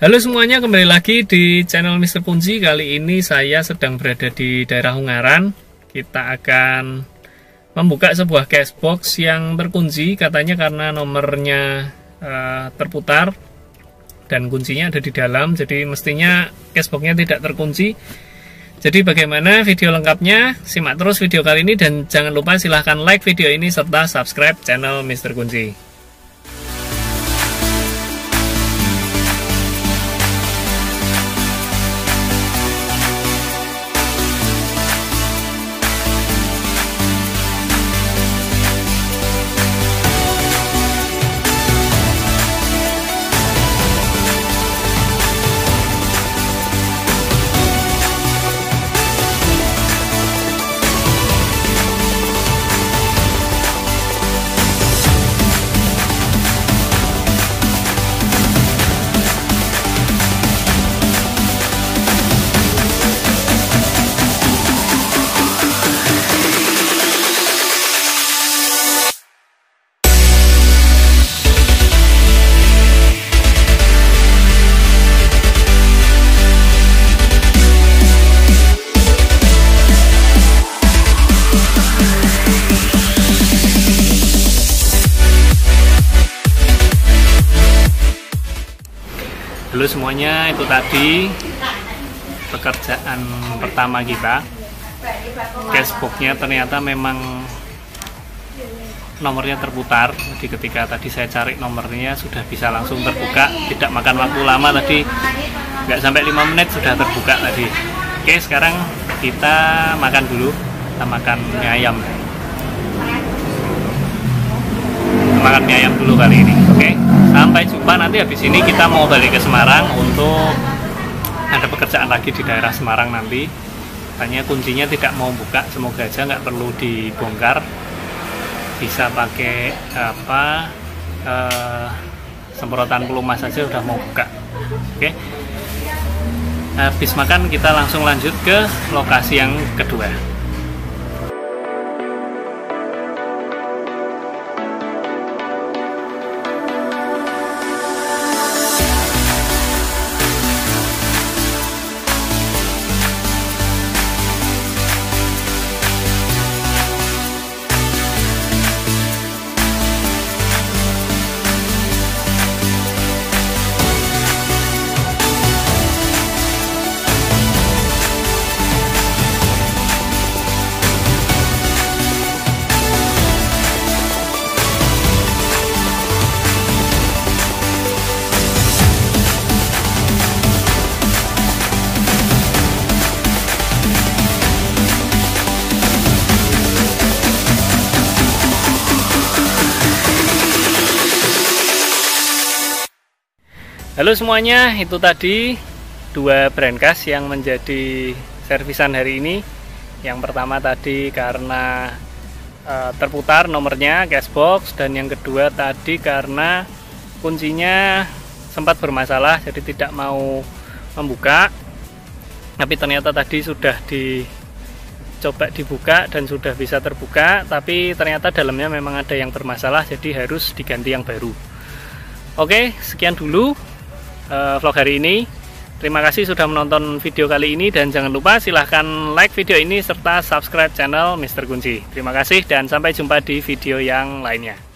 Halo semuanya, kembali lagi di channel Mr. Kunci. Kali ini saya sedang berada di daerah Ungaran. Kita akan membuka sebuah cashbox yang terkunci, katanya karena nomornya uh, terputar dan kuncinya ada di dalam, jadi mestinya cashboxnya tidak terkunci. Jadi bagaimana video lengkapnya? Simak terus video kali ini dan jangan lupa silahkan like video ini serta subscribe channel Mr. Kunci. Halo semuanya, itu tadi pekerjaan pertama kita. Cashboxnya ternyata memang nomornya terputar. Jadi ketika tadi saya cari nomornya sudah bisa langsung terbuka, tidak makan waktu lama tadi, nggak sampai 5 menit sudah terbuka tadi. Oke, sekarang kita makan dulu, kita makan mie ayam. Makan mie ayam dulu kali ini, oke? sampai jumpa nanti habis ini kita mau balik ke Semarang untuk ada pekerjaan lagi di daerah Semarang nanti. Katanya kuncinya tidak mau buka semoga aja nggak perlu dibongkar. Bisa pakai apa eh, semprotan pelumas saja udah mau buka oke? Habis makan kita langsung lanjut ke lokasi yang kedua Halo semuanya, itu tadi dua brand kas yang menjadi servisan hari ini. Yang pertama tadi karena e, terputar nomornya cashbox dan yang kedua tadi karena kuncinya sempat bermasalah jadi tidak mau membuka. Tapi ternyata tadi sudah dicoba dibuka dan sudah bisa terbuka, tapi ternyata dalamnya memang ada yang bermasalah jadi harus diganti yang baru. Oke, sekian dulu uh, vlog hari ini. Terima kasih sudah menonton video kali ini dan jangan lupa silahkan like video ini serta subscribe channel Mr. Kunci. Terima kasih dan sampai jumpa di video yang lainnya.